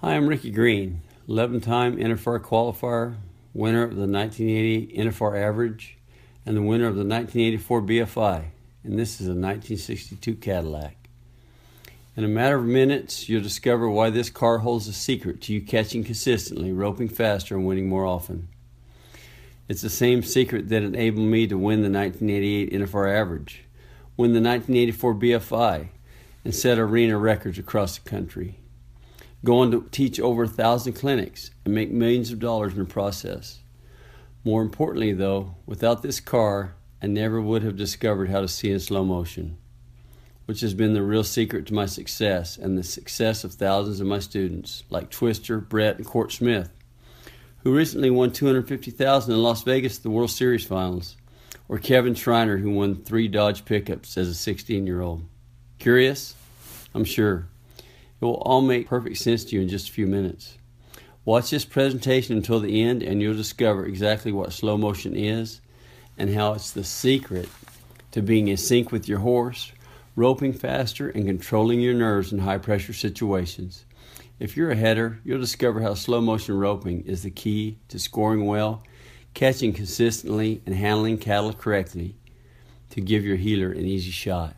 Hi, I'm Ricky Green, 11 time NFR qualifier, winner of the 1980 NFR average, and the winner of the 1984 BFI. And this is a 1962 Cadillac. In a matter of minutes, you'll discover why this car holds a secret to you catching consistently, roping faster, and winning more often. It's the same secret that enabled me to win the 1988 NFR average, win the 1984 BFI, and set arena records across the country. Go on to teach over a thousand clinics and make millions of dollars in the process. More importantly, though, without this car, I never would have discovered how to see in slow motion, which has been the real secret to my success and the success of thousands of my students, like Twister, Brett, and Court Smith who recently won 250,000 in Las Vegas at the World Series Finals, or Kevin Schreiner, who won three Dodge pickups as a 16-year-old. Curious? I'm sure. It will all make perfect sense to you in just a few minutes. Watch this presentation until the end and you'll discover exactly what slow motion is and how it's the secret to being in sync with your horse, roping faster, and controlling your nerves in high pressure situations. If you're a header, you'll discover how slow motion roping is the key to scoring well, catching consistently, and handling cattle correctly to give your heeler an easy shot.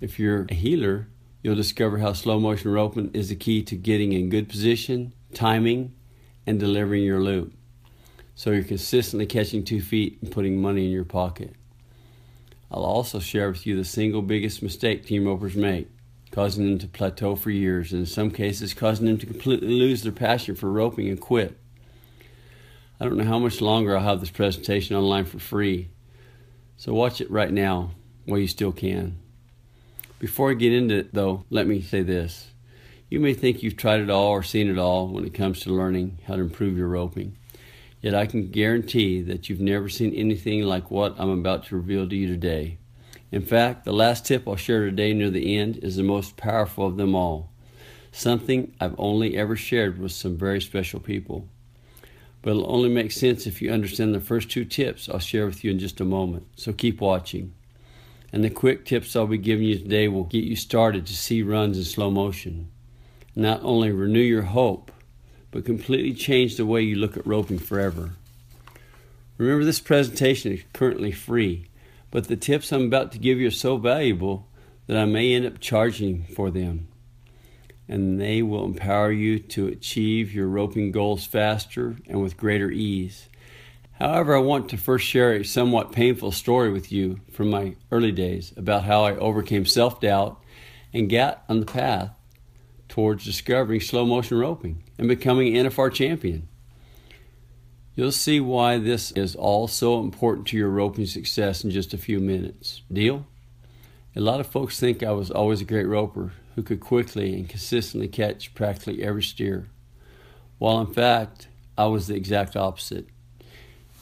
If you're a heeler, you'll discover how slow motion roping is the key to getting in good position, timing, and delivering your loop. So you're consistently catching two feet and putting money in your pocket. I'll also share with you the single biggest mistake team ropers make causing them to plateau for years, and in some cases, causing them to completely lose their passion for roping and quit. I don't know how much longer I'll have this presentation online for free, so watch it right now while you still can. Before I get into it, though, let me say this. You may think you've tried it all or seen it all when it comes to learning how to improve your roping. Yet I can guarantee that you've never seen anything like what I'm about to reveal to you today. In fact, the last tip I'll share today near the end is the most powerful of them all. Something I've only ever shared with some very special people. But it'll only make sense if you understand the first two tips I'll share with you in just a moment. So keep watching. And the quick tips I'll be giving you today will get you started to see runs in slow motion. Not only renew your hope, but completely change the way you look at roping forever. Remember, this presentation is currently free but the tips I'm about to give you are so valuable that I may end up charging for them. And they will empower you to achieve your roping goals faster and with greater ease. However, I want to first share a somewhat painful story with you from my early days about how I overcame self doubt and got on the path towards discovering slow motion roping and becoming an NFR champion. You'll see why this is all so important to your roping success in just a few minutes. Deal? A lot of folks think I was always a great roper who could quickly and consistently catch practically every steer, while in fact, I was the exact opposite.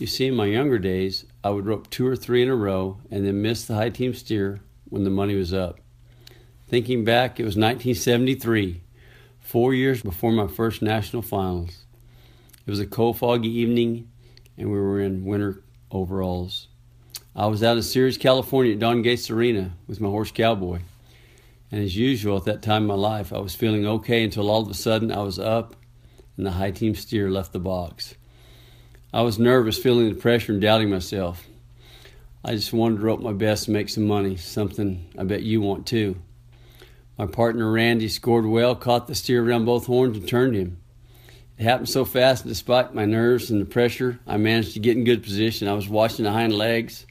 You see, in my younger days, I would rope two or three in a row and then miss the high team steer when the money was up. Thinking back, it was 1973, four years before my first national finals. It was a cold, foggy evening, and we were in winter overalls. I was out in Ceres, California at Don Gates Arena with my horse Cowboy. And as usual at that time in my life, I was feeling okay until all of a sudden I was up and the high team steer left the box. I was nervous, feeling the pressure and doubting myself. I just wanted to rope my best to make some money, something I bet you want too. My partner Randy scored well, caught the steer around both horns, and turned him. It happened so fast, despite my nerves and the pressure, I managed to get in good position. I was watching the hind legs,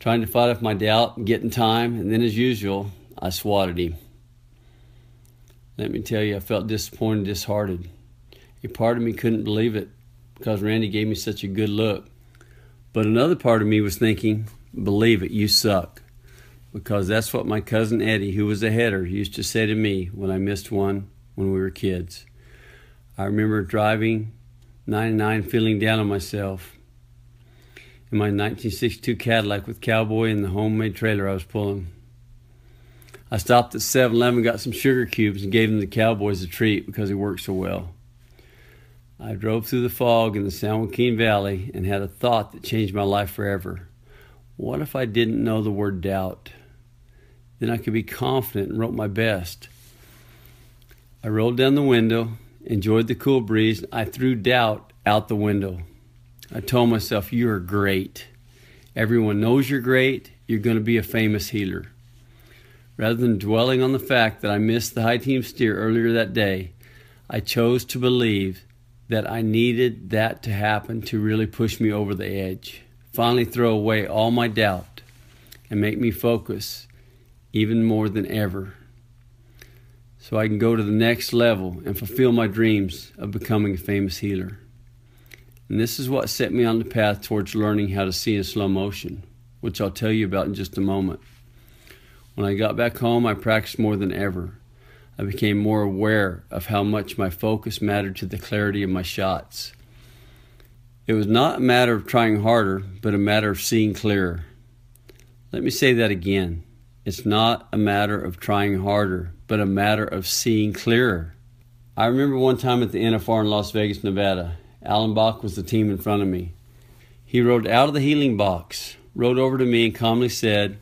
trying to fight off my doubt and get in time, and then, as usual, I swatted him. Let me tell you, I felt disappointed, disheartened. A part of me couldn't believe it because Randy gave me such a good look. But another part of me was thinking, believe it, you suck. Because that's what my cousin Eddie, who was a header, used to say to me when I missed one when we were kids. I remember driving 99 feeling down on myself in my 1962 Cadillac with Cowboy and the homemade trailer I was pulling. I stopped at 7 Eleven, got some sugar cubes, and gave them to the Cowboys a treat because he worked so well. I drove through the fog in the San Joaquin Valley and had a thought that changed my life forever. What if I didn't know the word doubt? Then I could be confident and wrote my best. I rolled down the window, enjoyed the cool breeze. I threw doubt out the window. I told myself, You are great. Everyone knows you're great. You're going to be a famous heeler. Rather than dwelling on the fact that I missed the high team steer earlier that day, I chose to believe that I needed that to happen to really push me over the edge. Finally, throw away all my doubt and make me focus even more than ever so I can go to the next level and fulfill my dreams of becoming a famous heeler. And this is what set me on the path towards learning how to see in slow motion, which I'll tell you about in just a moment. When I got back home, I practiced more than ever. I became more aware of how much my focus mattered to the clarity of my shots. It was not a matter of trying harder, but a matter of seeing clearer. Let me say that again. It's not a matter of trying harder, but a matter of seeing clearer. I remember one time at the NFR in Las Vegas, Nevada. Allen Bach was the team in front of me. He rode out of the heeling box, rode over to me, and calmly said,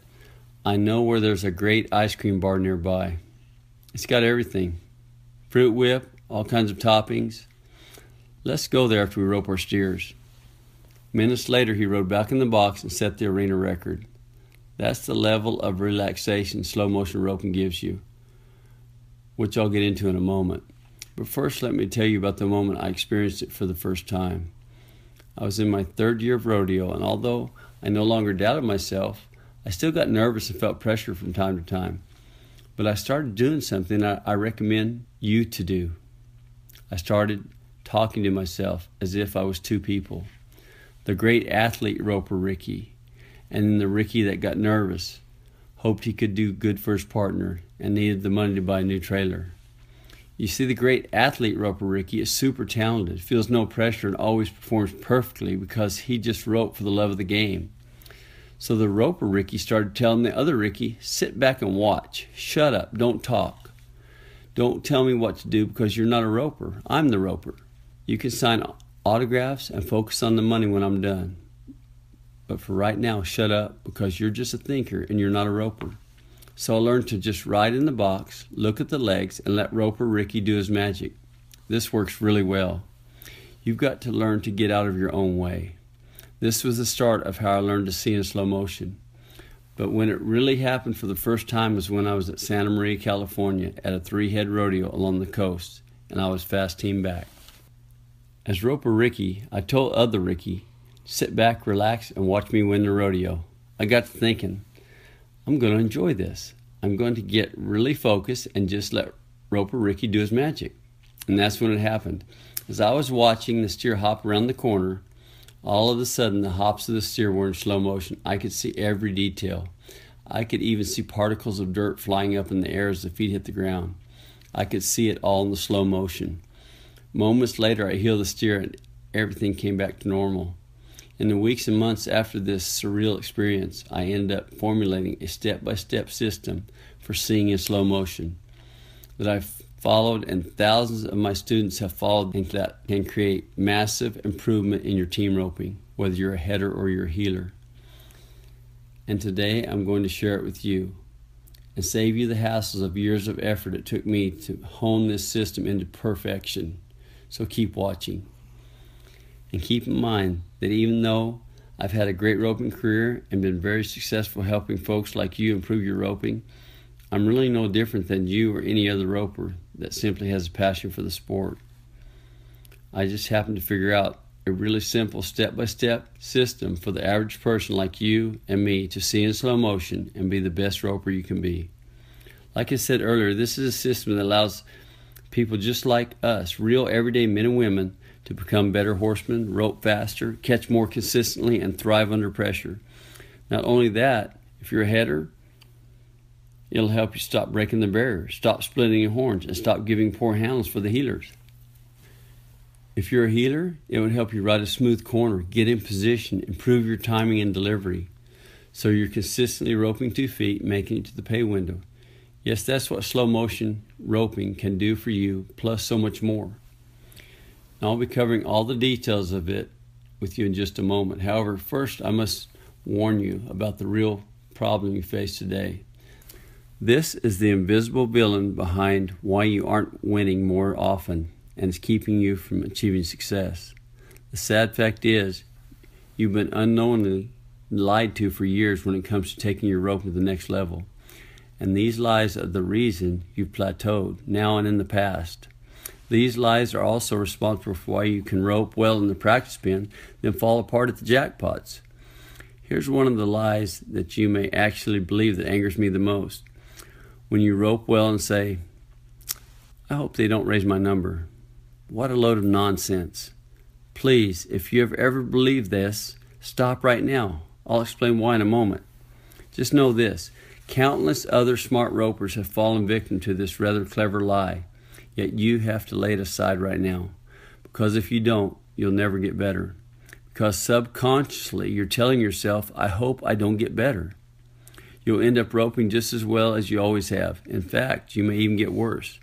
I know where there's a great ice cream bar nearby. It's got everything fruit whip, all kinds of toppings. Let's go there after we rope our steers. Minutes later, he rode back in the box and set the arena record. That's the level of relaxation slow motion roping gives you which I'll get into in a moment. But first, let me tell you about the moment I experienced it for the first time. I was in my third year of rodeo, and although I no longer doubted myself, I still got nervous and felt pressure from time to time. But I started doing something I, I recommend you to do. I started talking to myself as if I was two people the great athlete roper Ricky, and the Ricky that got nervous, hoped he could do good for his partner, and needed the money to buy a new trailer. You see, the great athlete Roper Ricky is super talented, feels no pressure, and always performs perfectly because he just roped for the love of the game. So the Roper Ricky started telling the other Ricky, sit back and watch. Shut up. Don't talk. Don't tell me what to do because you're not a roper. I'm the roper. You can sign autographs and focus on the money when I'm done. But for right now, shut up because you're just a thinker and you're not a roper. So I learned to just ride in the box, look at the legs, and let Roper Ricky do his magic. This works really well. You've got to learn to get out of your own way. This was the start of how I learned to see in slow motion. But when it really happened for the first time was when I was at Santa Maria, California at a three head rodeo along the coast, and I was fast team back. As Roper Ricky, I told other Ricky, sit back, relax, and watch me win the rodeo. I got to thinking, I'm going to enjoy this. I'm going to get really focused and just let Roper Ricky do his magic. And that's when it happened. As I was watching the steer hop around the corner, all of a sudden the hops of the steer were in slow motion. I could see every detail. I could even see particles of dirt flying up in the air as the feet hit the ground. I could see it all in the slow motion. Moments later, I heeled the steer and everything came back to normal. In the weeks and months after this surreal experience, I ended up formulating a step by step system for seeing in slow motion that I've followed, and thousands of my students have followed, and that can create massive improvement in your team roping, whether you're a header or you're a heeler. And today I'm going to share it with you and save you the hassles of years of effort it took me to hone this system into perfection. So keep watching. And keep in mind that even though I've had a great roping career and been very successful helping folks like you improve your roping, I'm really no different than you or any other roper that simply has a passion for the sport. I just happen to figure out a really simple step by step system for the average person like you and me to see in slow motion and be the best roper you can be. Like I said earlier, this is a system that allows people just like us, real everyday men and women, to become better horsemen, rope faster, catch more consistently, and thrive under pressure. Not only that, if you're a header, it'll help you stop breaking the barrier, stop splitting your horns, and stop giving poor handles for the heelers. If you're a heeler, it would help you ride a smooth corner, get in position, improve your timing and delivery. So you're consistently roping two feet, making it to the pay window. Yes, that's what slow motion roping can do for you, plus so much more. I'll be covering all the details of it with you in just a moment. However, first I must warn you about the real problem you face today. This is the invisible villain behind why you aren't winning more often and is keeping you from achieving success. The sad fact is, you've been unknowingly lied to for years when it comes to taking your rope to the next level. And these lies are the reason you've plateaued now and in the past. These lies are also responsible for why you can rope well in the practice bin, then fall apart at the jackpots. Here's one of the lies that you may actually believe that angers me the most when you rope well and say, I hope they don't raise my number. What a load of nonsense. Please, if you have ever believed this, stop right now. I'll explain why in a moment. Just know this countless other smart ropers have fallen victim to this rather clever lie, yet you have to lay it aside right now. Because if you don't, you'll never get better. Because subconsciously, you're telling yourself, I hope I don't get better you'll end up roping just as well as you always have. In fact, you may even get worse.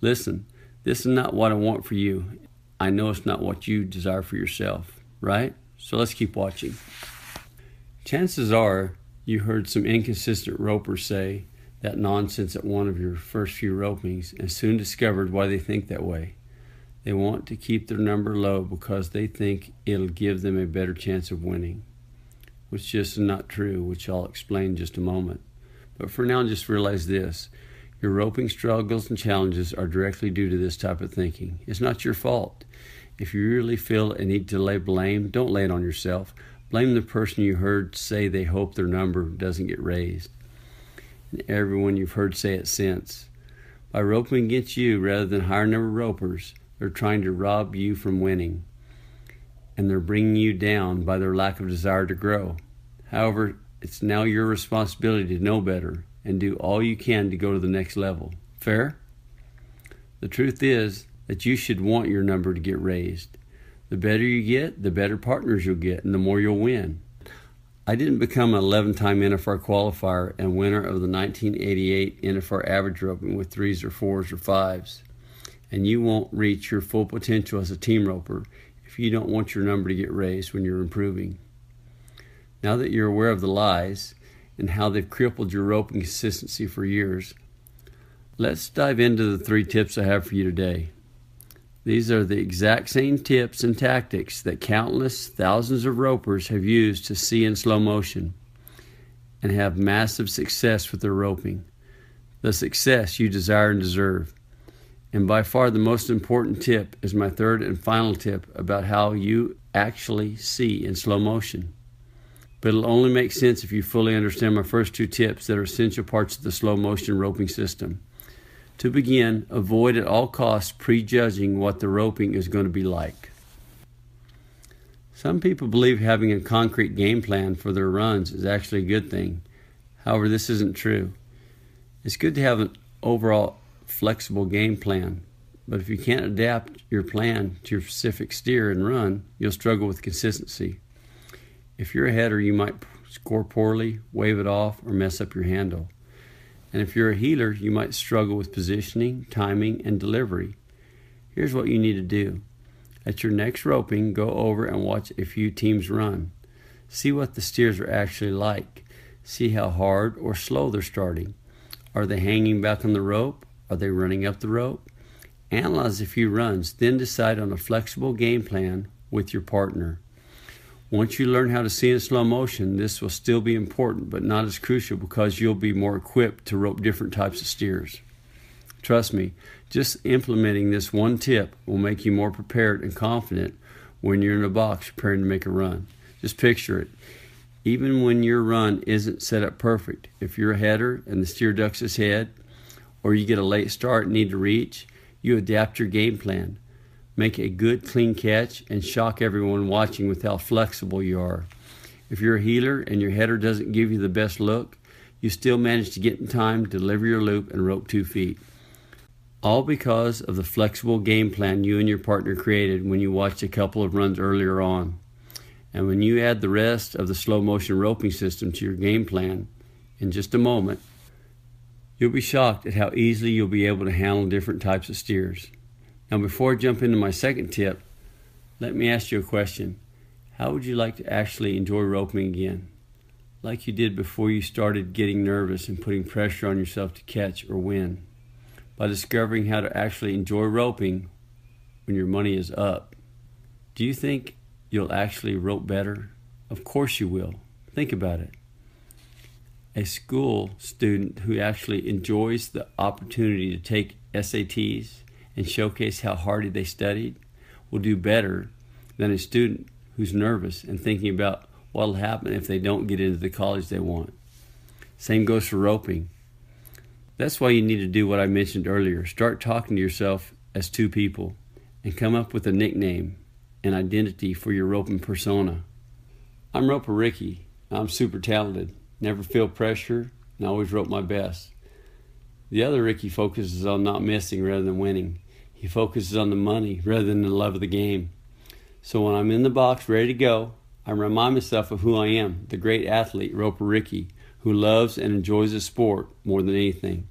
Listen, this is not what I want for you. I know it's not what you desire for yourself, right? So let's keep watching. Chances are you heard some inconsistent ropers say that nonsense at one of your first few ropings and soon discovered why they think that way. They want to keep their number low because they think it'll give them a better chance of winning which just not true, which I'll explain in just a moment. But for now, just realize this your roping struggles and challenges are directly due to this type of thinking. It's not your fault. If you really feel a need to lay blame, don't lay it on yourself. Blame the person you heard say they hope their number doesn't get raised, and everyone you've heard say it since. By roping against you rather than higher number ropers, they're trying to rob you from winning and they're bringing you down by their lack of desire to grow. However, it's now your responsibility to know better and do all you can to go to the next level. Fair? The truth is that you should want your number to get raised. The better you get, the better partners you'll get, and the more you'll win. I didn't become an 11 time NFR qualifier and winner of the 1988 NFR average roping with threes or fours or fives. And you won't reach your full potential as a team roper you don't want your number to get raised when you're improving. Now that you're aware of the lies and how they've crippled your roping consistency for years, let's dive into the three tips I have for you today. These are the exact same tips and tactics that countless thousands of ropers have used to see in slow motion and have massive success with their roping. The success you desire and deserve. And by far the most important tip is my third and final tip about how you actually see in slow motion. But it'll only make sense if you fully understand my first two tips that are essential parts of the slow motion roping system. To begin, avoid at all costs prejudging what the roping is going to be like. Some people believe having a concrete game plan for their runs is actually a good thing. However, this isn't true. It's good to have an overall flexible game plan. But if you can't adapt your plan to your specific steer and run, you'll struggle with consistency. If you're a header, you might score poorly, wave it off, or mess up your handle. And if you're a heeler, you might struggle with positioning, timing, and delivery. Here's what you need to do. At your next roping, go over and watch a few teams run. See what the steers are actually like. See how hard or slow they're starting. Are they hanging back on the rope? Are they running up the rope? Analyze a few runs, then decide on a flexible game plan with your partner. Once you learn how to see in slow motion, this will still be important, but not as crucial because you'll be more equipped to rope different types of steers. Trust me, just implementing this one tip will make you more prepared and confident when you're in a box preparing to make a run. Just picture it. Even when your run isn't set up perfect, if you're a header and the steer ducks his head, or you get a late start and need to reach, you adapt your game plan. Make a good, clean catch and shock everyone watching with how flexible you are. If you're a heeler and your header doesn't give you the best look, you still manage to get in time, deliver your loop, and rope two feet. All because of the flexible game plan you and your partner created when you watched a couple of runs earlier on. And when you add the rest of the slow motion roping system to your game plan, in just a moment, You'll be shocked at how easily you'll be able to handle different types of steers. Now, before I jump into my second tip, let me ask you a question. How would you like to actually enjoy roping again? like you did before you started getting nervous and putting pressure on yourself to catch or win. By discovering how to actually enjoy roping when your money is up. Do you think you'll actually rope better? Of course you will. Think about it. A school student who actually enjoys the opportunity to take SATs and showcase how hard they studied will do better than a student who's nervous and thinking about what'll happen if they don't get into the college they want. Same goes for roping. That's why you need to do what I mentioned earlier. Start talking to yourself as two people and come up with a nickname and identity for your roping persona. I'm Roper Ricky. I'm super talented, never feel pressure, and always rope my best. The other Ricky focuses on not missing rather than winning. He focuses on the money rather than the love of the game. So when I'm in the box ready to go, I remind myself of who I am, the great athlete, Roper Ricky, who loves and enjoys the sport more than anything.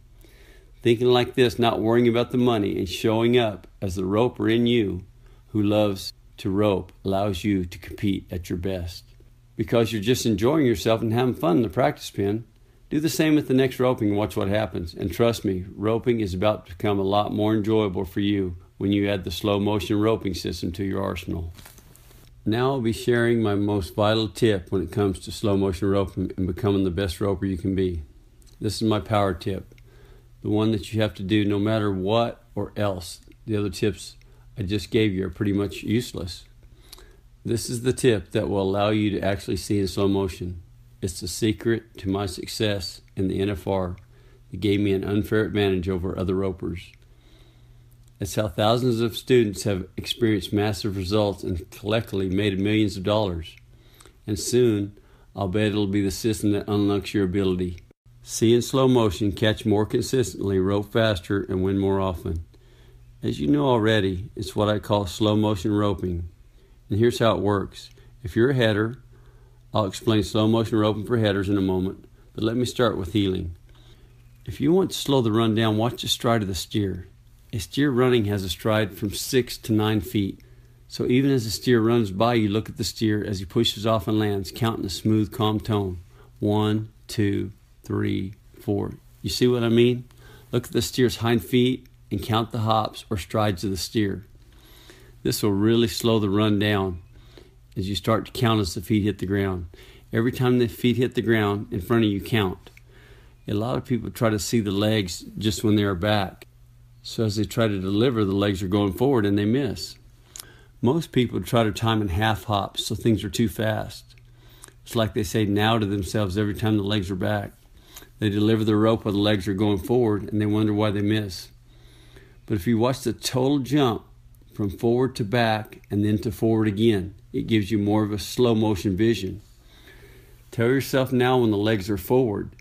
Thinking like this, not worrying about the money, and showing up as the roper in you who loves to rope allows you to compete at your best. Because you're just enjoying yourself and having fun in the practice pen. Do the same at the next roping and watch what happens. And trust me, roping is about to become a lot more enjoyable for you when you add the slow motion roping system to your arsenal. Now I'll be sharing my most vital tip when it comes to slow motion roping and becoming the best roper you can be. This is my power tip, the one that you have to do no matter what or else. The other tips I just gave you are pretty much useless. This is the tip that will allow you to actually see in slow motion. It's the secret to my success in the NFR that gave me an unfair advantage over other ropers. It's how thousands of students have experienced massive results and collectively made millions of dollars. And soon, I'll bet it'll be the system that unlocks your ability. See in slow motion, catch more consistently, rope faster, and win more often. As you know already, it's what I call slow motion roping. And here's how it works. If you're a header, I'll explain slow motion roping for headers in a moment, but let me start with heeling. If you want to slow the run down, watch the stride of the steer. A steer running has a stride from six to nine feet. So even as the steer runs by, you look at the steer as he pushes off and lands, counting a smooth, calm tone. One, two, three, four. You see what I mean? Look at the steer's hind feet and count the hops or strides of the steer. This will really slow the run down as you start to count as the feet hit the ground. Every time the feet hit the ground in front of you, count. A lot of people try to see the legs just when they are back. So as they try to deliver, the legs are going forward and they miss. Most people try to time in half hops, so things are too fast. It's like they say now to themselves every time the legs are back. They deliver the rope while the legs are going forward and they wonder why they miss. But if you watch the total jump from forward to back and then to forward again, it gives you more of a slow motion vision. Tell yourself now when the legs are forward.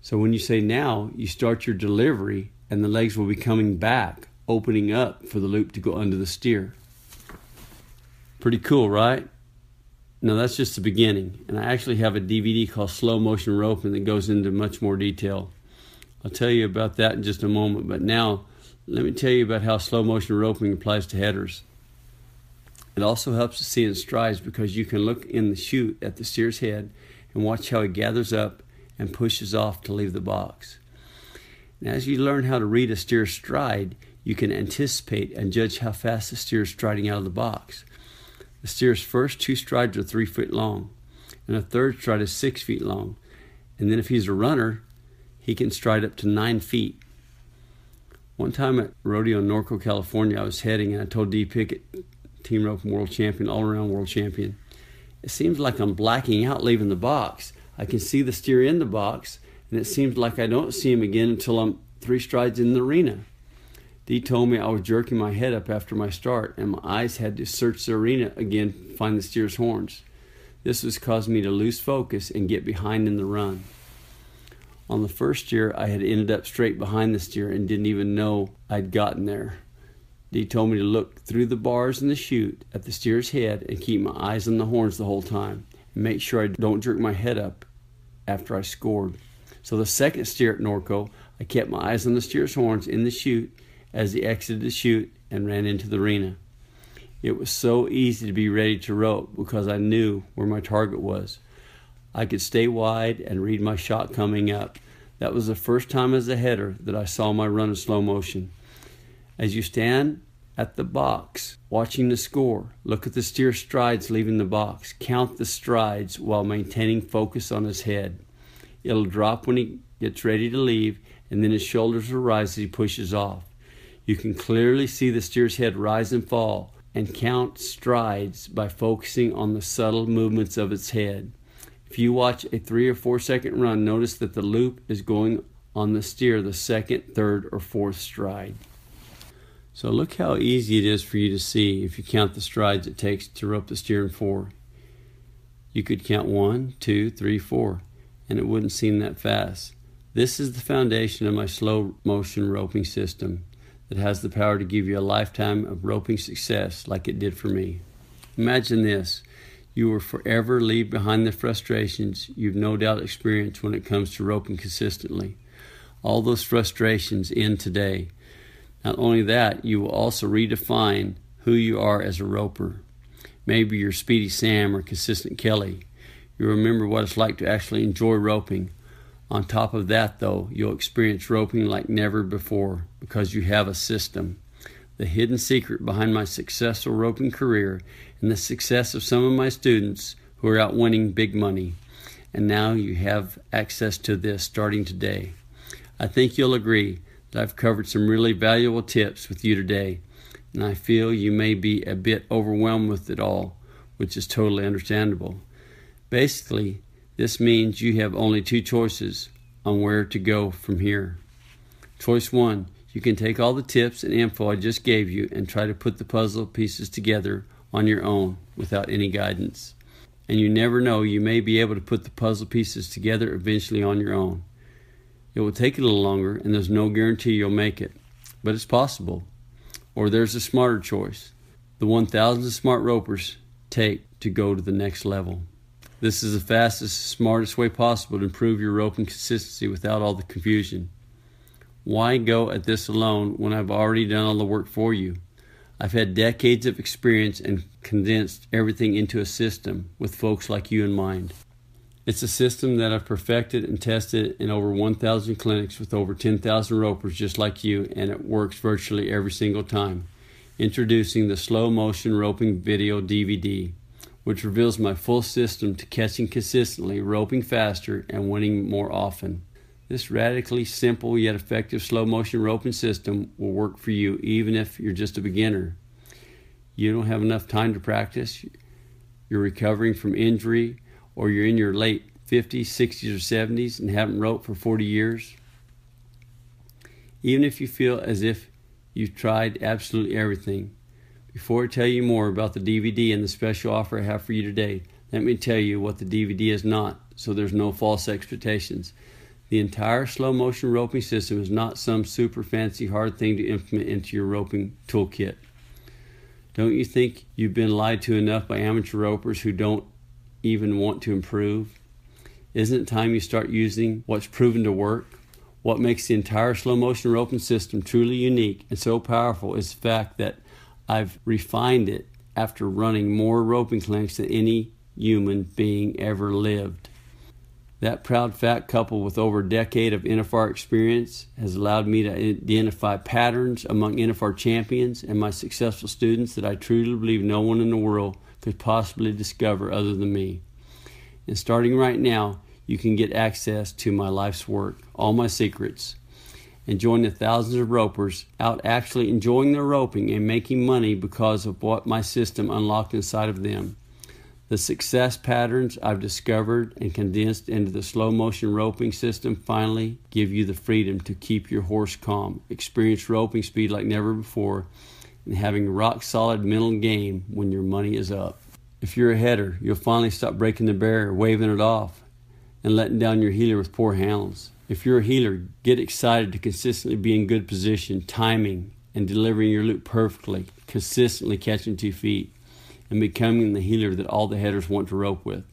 So when you say now, you start your delivery and the legs will be coming back, opening up for the loop to go under the steer. Pretty cool, right? Now that's just the beginning, and I actually have a DVD called Slow Motion Roping that goes into much more detail. I'll tell you about that in just a moment, but now let me tell you about how slow motion roping applies to headers. It also helps to see in strides because you can look in the chute at the steer's head and watch how he gathers up and pushes off to leave the box. And as you learn how to read a steer's stride, you can anticipate and judge how fast the steer is striding out of the box. The steer's first two strides are three feet long, and the third stride is six feet long. And then if he's a runner, he can stride up to nine feet. One time at Rodeo in Norco, California, I was heading and I told Dee Pickett, team rope world champion, all around world champion, it seems like I'm blacking out leaving the box. I can see the steer in the box, and it seems like I don't see him again until I'm three strides in the arena. Dee told me I was jerking my head up after my start, and my eyes had to search the arena again to find the steer's horns. This was causing me to lose focus and get behind in the run. On the first year, I had ended up straight behind the steer and didn't even know I'd gotten there. Dee told me to look through the bars in the chute at the steer's head and keep my eyes on the horns the whole time and make sure I don't jerk my head up after I scored. So the second steer at Norco, I kept my eyes on the steer's horns in the chute as he exited the chute and ran into the arena. It was so easy to be ready to rope because I knew where my target was. I could stay wide and read my shot coming up. That was the first time as a header that I saw my run in slow motion. As you stand at the box, watching the score, look at the steer strides leaving the box, count the strides while maintaining focus on his head. It'll drop when he gets ready to leave, and then his shoulders will rise as he pushes off. You can clearly see the steer's head rise and fall and count strides by focusing on the subtle movements of its head. If you watch a three or four second run, notice that the loop is going on the steer the second, third, or fourth stride. So look how easy it is for you to see if you count the strides it takes to rope the steer in four. You could count one, two, three, four, and it wouldn't seem that fast. This is the foundation of my slow motion roping system that has the power to give you a lifetime of roping success like it did for me. Imagine this you will forever leave behind the frustrations you've no doubt experienced when it comes to roping consistently. All those frustrations end today. Not only that, you will also redefine who you are as a roper. Maybe you're Speedy Sam or Consistent Kelly. You remember what it's like to actually enjoy roping. On top of that, though, you'll experience roping like never before because you have a system. The hidden secret behind my successful roping career and the success of some of my students who are out winning big money. And now you have access to this starting today. I think you'll agree that I've covered some really valuable tips with you today, and I feel you may be a bit overwhelmed with it all, which is totally understandable. Basically, this means you have only two choices on where to go from here. Choice one, you can take all the tips and info I just gave you and try to put the puzzle pieces together on your own without any guidance. And you never know, you may be able to put the puzzle pieces together eventually on your own. It will take a little longer, and there's no guarantee you'll make it, but it's possible. Or there's a smarter choice the 1,000 smart ropers take to go to the next level. This is the fastest, smartest way possible to improve your roping consistency without all the confusion. Why go at this alone when I've already done all the work for you? I've had decades of experience and condensed everything into a system with folks like you in mind. It's a system that I've perfected and tested in over 1,000 clinics with over 10,000 ropers just like you, and it works virtually every single time. Introducing the Slow Motion Roping Video DVD, which reveals my full system to catching consistently, roping faster, and winning more often. This radically simple yet effective slow motion roping system will work for you even if you're just a beginner. You don't have enough time to practice, you're recovering from injury, or you're in your late 50s, 60s, or 70s and haven't roped for 40 years. Even if you feel as if you've tried absolutely everything, before I tell you more about the DVD and the special offer I have for you today, let me tell you what the DVD is not so there's no false expectations. The entire slow motion roping system is not some super fancy hard thing to implement into your roping toolkit. Don't you think you've been lied to enough by amateur ropers who don't even want to improve? Isn't it time you start using what's proven to work? What makes the entire slow motion roping system truly unique and so powerful is the fact that I've refined it after running more roping clinics than any human being ever lived. That proud fact, coupled with over a decade of NFR experience, has allowed me to identify patterns among NFR champions and my successful students that I truly believe no one in the world could possibly discover other than me. And starting right now, you can get access to my life's work, all my secrets, and join the thousands of ropers out actually enjoying their roping and making money because of what my system unlocked inside of them. The success patterns I've discovered and condensed into the slow motion roping system finally give you the freedom to keep your horse calm, experience roping speed like never before, and having rock solid mental game when your money is up. If you're a header, you'll finally stop breaking the barrier, waving it off, and letting down your heeler with poor handles. If you're a heeler, get excited to consistently be in good position, timing, and delivering your loop perfectly, consistently catching two feet and becoming the heeler that all the headers want to rope with.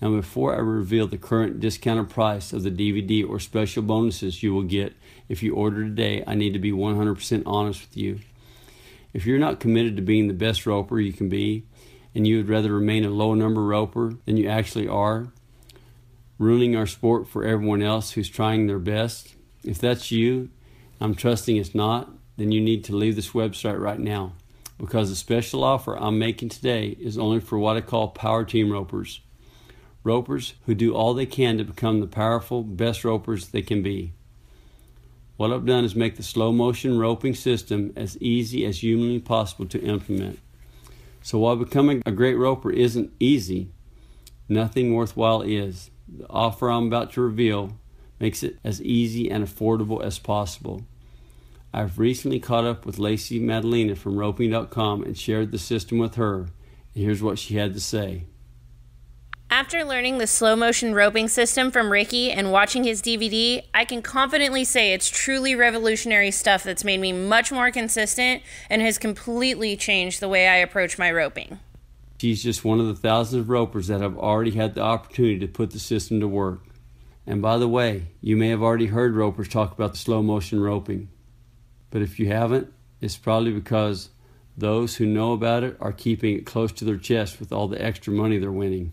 Now, before I reveal the current discounted price of the DVD or special bonuses you will get if you order today, I need to be 100% honest with you. If you're not committed to being the best roper you can be, and you would rather remain a low number roper than you actually are, ruining our sport for everyone else who's trying their best? If that's you, I'm trusting it's not, then you need to leave this website right now because the special offer I'm making today is only for what I call power team ropers. Ropers who do all they can to become the powerful, best ropers they can be. What I've done is make the slow motion roping system as easy as humanly possible to implement. So while becoming a great roper isn't easy, nothing worthwhile is. The offer I'm about to reveal makes it as easy and affordable as possible. I've recently caught up with Lacey Madalena from roping.com and shared the system with her. And here's what she had to say. After learning the slow motion roping system from Ricky and watching his DVD, I can confidently say it's truly revolutionary stuff that's made me much more consistent and has completely changed the way I approach my roping. She's just one of the thousands of ropers that have already had the opportunity to put the system to work. And by the way, you may have already heard ropers talk about the slow motion roping. But if you haven't, it's probably because those who know about it are keeping it close to their chest with all the extra money they're winning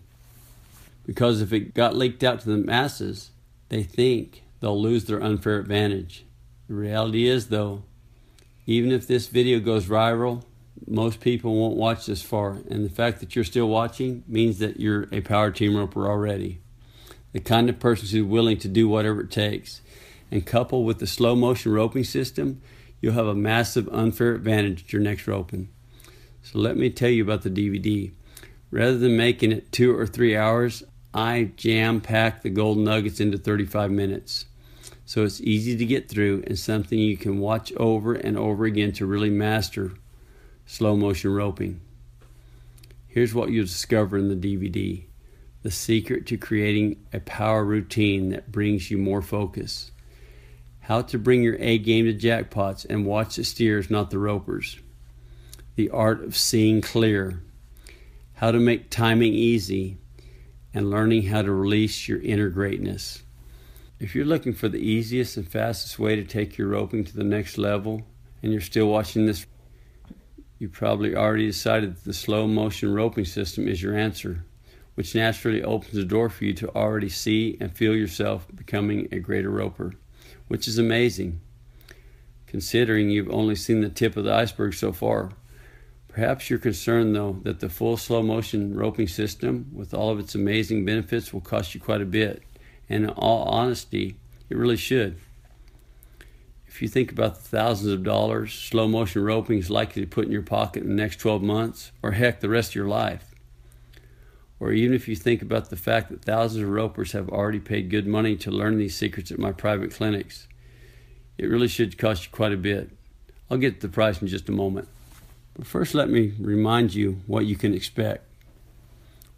because if it got leaked out to the masses, they think they'll lose their unfair advantage. The reality is, though, even if this video goes viral, most people won't watch this far, and the fact that you're still watching means that you're a power team roper already. The kind of person who's willing to do whatever it takes. And coupled with the slow motion roping system, you'll have a massive unfair advantage at your next roping. So let me tell you about the DVD. Rather than making it two or three hours, I jam pack the golden nuggets into 35 minutes. So it's easy to get through and something you can watch over and over again to really master slow motion roping. Here's what you'll discover in the DVD the secret to creating a power routine that brings you more focus. How to bring your A game to jackpots and watch the steers, not the ropers. The art of seeing clear. How to make timing easy and learning how to release your inner greatness. If you're looking for the easiest and fastest way to take your roping to the next level and you're still watching this, you probably already decided that the slow motion roping system is your answer, which naturally opens the door for you to already see and feel yourself becoming a greater roper, which is amazing considering you've only seen the tip of the iceberg so far. Perhaps you're concerned, though, that the full slow motion roping system, with all of its amazing benefits, will cost you quite a bit. And in all honesty, it really should. If you think about the thousands of dollars slow motion roping is likely to put in your pocket in the next 12 months, or heck, the rest of your life, or even if you think about the fact that thousands of ropers have already paid good money to learn these secrets at my private clinics, it really should cost you quite a bit. I'll get to the price in just a moment. But first, let me remind you what you can expect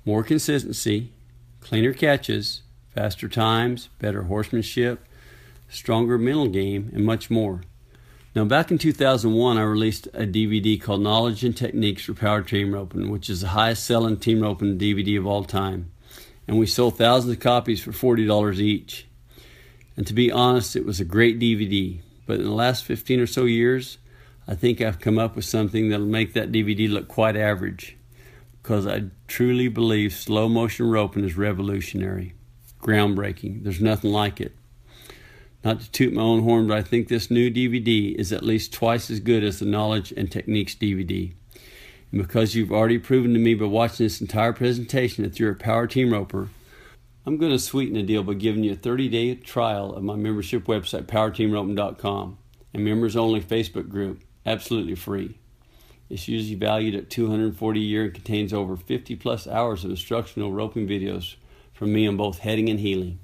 more consistency, cleaner catches, faster times, better horsemanship, stronger mental game, and much more. Now, back in 2001, I released a DVD called Knowledge and Techniques for Power Team Roping, which is the highest selling team roping DVD of all time. And we sold thousands of copies for $40 each. And to be honest, it was a great DVD. But in the last 15 or so years, I think I've come up with something that'll make that DVD look quite average because I truly believe slow motion roping is revolutionary, groundbreaking. There's nothing like it. Not to toot my own horn, but I think this new DVD is at least twice as good as the Knowledge and Techniques DVD. And because you've already proven to me by watching this entire presentation that you're a power team roper, I'm going to sweeten the deal by giving you a 30 day trial of my membership website, powerteamroping.com, and members only Facebook group absolutely free. It's usually valued at 240 a year and contains over 50 plus hours of instructional roping videos from me on both heading and heeling.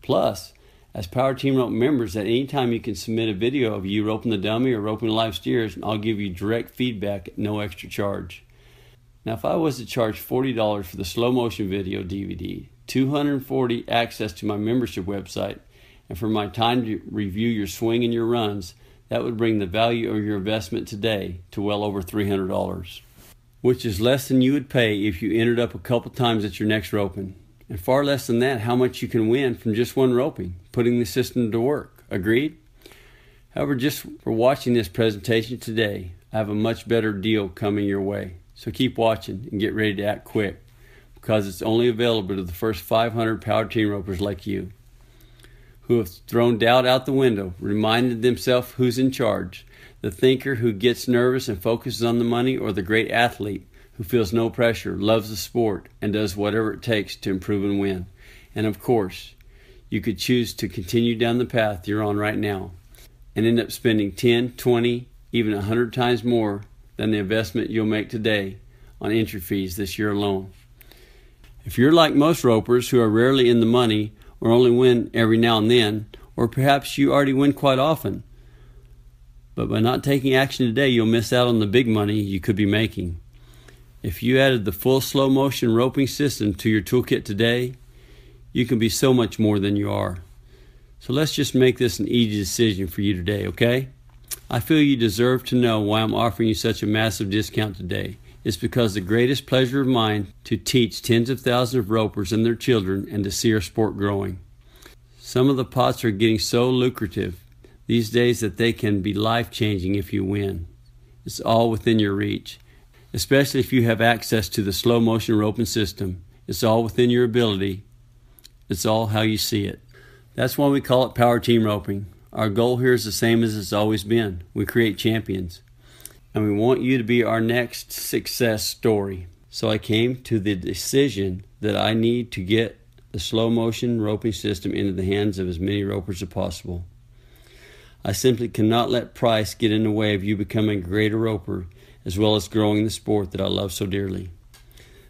Plus, as Power Team Rope members, at any time you can submit a video of you roping the dummy or roping live steers, and I'll give you direct feedback at no extra charge. Now, if I was to charge $40 for the slow motion video DVD, 240 access to my membership website, and for my time to review your swing and your runs, that would bring the value of your investment today to well over $300, which is less than you would pay if you entered up a couple times at your next roping. And far less than that, how much you can win from just one roping, putting the system to work. Agreed? However, just for watching this presentation today, I have a much better deal coming your way. So keep watching and get ready to act quick because it's only available to the first 500 power team ropers like you who have thrown doubt out the window, reminded themselves who's in charge the thinker who gets nervous and focuses on the money, or the great athlete who feels no pressure, loves the sport, and does whatever it takes to improve and win. And of course, you could choose to continue down the path you're on right now and end up spending 10, 20, even 100 times more than the investment you'll make today on entry fees this year alone. If you're like most ropers who are rarely in the money or only win every now and then, or perhaps you already win quite often, but by not taking action today, you'll miss out on the big money you could be making. If you added the full slow motion roping system to your toolkit today, you can be so much more than you are. So let's just make this an easy decision for you today, okay? I feel you deserve to know why I'm offering you such a massive discount today. It's because the greatest pleasure of mine to teach tens of thousands of ropers and their children and to see our sport growing. Some of the pots are getting so lucrative these days that they can be life changing if you win. It's all within your reach, especially if you have access to the slow motion roping system. It's all within your ability. It's all how you see it. That's why we call it power team roping. Our goal here is the same as it's always been. We create champions and we want you to be our next success story. So I came to the decision that I need to get the slow motion roping system into the hands of as many ropers as possible. I simply cannot let price get in the way of you becoming a greater roper as well as growing the sport that I love so dearly.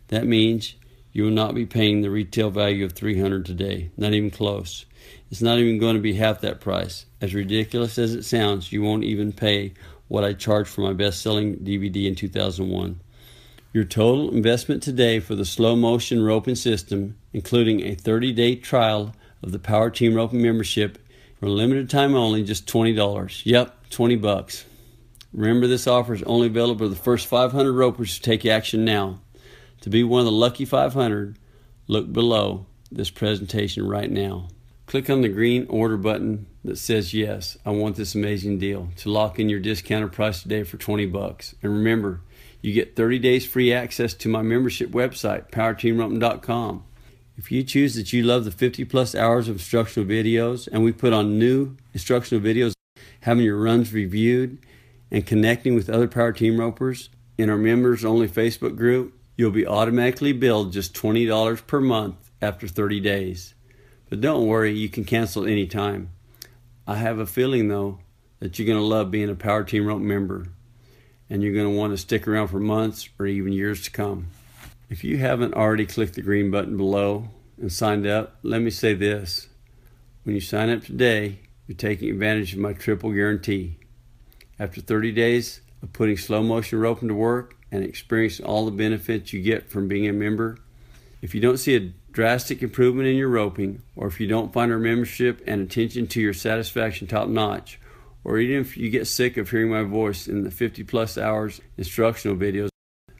That means you will not be paying the retail value of 300 today, not even close. It's not even going to be half that price. As ridiculous as it sounds, you won't even pay what I charged for my best selling DVD in 2001. Your total investment today for the slow motion roping system, including a 30 day trial of the Power Team Roping membership for a limited time only, just $20. Yep, 20 bucks. Remember, this offer is only available to the first 500 ropers who take action now. To be one of the lucky 500, look below this presentation right now. Click on the green order button that says yes, I want this amazing deal to lock in your discounted price today for 20 bucks. And remember, you get 30 days free access to my membership website, powerteamroping.com. If you choose that you love the 50 plus hours of instructional videos and we put on new instructional videos, having your runs reviewed and connecting with other power team ropers in our members only Facebook group, you'll be automatically billed just $20 per month after 30 days. But don't worry, you can cancel anytime. I have a feeling though that you're going to love being a Power Team Rope member and you're going to want to stick around for months or even years to come. If you haven't already clicked the green button below and signed up, let me say this. When you sign up today, you're taking advantage of my triple guarantee. After 30 days of putting slow motion roping to work and experience all the benefits you get from being a member, if you don't see a drastic improvement in your roping, or if you don't find our membership and attention to your satisfaction top notch, or even if you get sick of hearing my voice in the 50 plus hours instructional videos,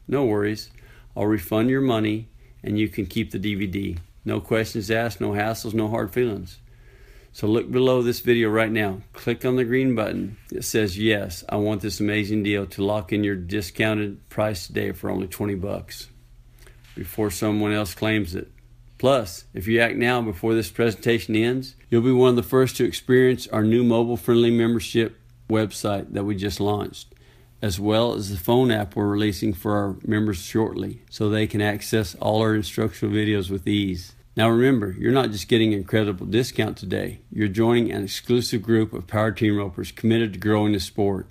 no worries. I'll refund your money and you can keep the DVD. No questions asked, no hassles, no hard feelings. So look below this video right now. Click on the green button that says yes, I want this amazing deal to lock in your discounted price today for only 20 bucks before someone else claims it. Plus, if you act now before this presentation ends, you'll be one of the first to experience our new mobile friendly membership website that we just launched, as well as the phone app we're releasing for our members shortly so they can access all our instructional videos with ease. Now remember, you're not just getting an incredible discount today, you're joining an exclusive group of Power Team Ropers committed to growing the sport.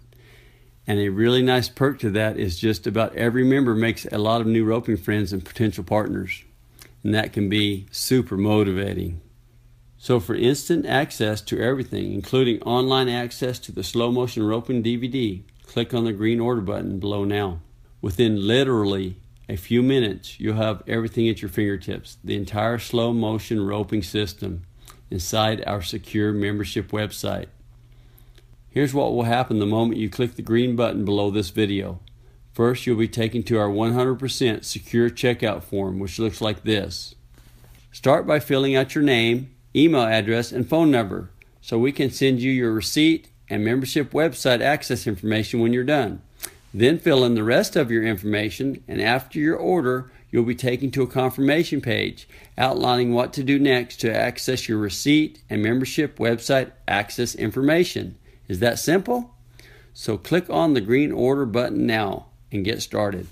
And a really nice perk to that is just about every member makes a lot of new roping friends and potential partners and that can be super motivating. So, for instant access to everything, including online access to the slow motion roping DVD, click on the green order button below now. Within literally a few minutes, you'll have everything at your fingertips the entire slow motion roping system inside our secure membership website. Here's what will happen the moment you click the green button below this video. First, you'll be taken to our 100% secure checkout form, which looks like this. Start by filling out your name, email address, and phone number so we can send you your receipt and membership website access information when you're done. Then fill in the rest of your information, and after your order, you'll be taken to a confirmation page outlining what to do next to access your receipt and membership website access information. Is that simple? So click on the green order button now and get started.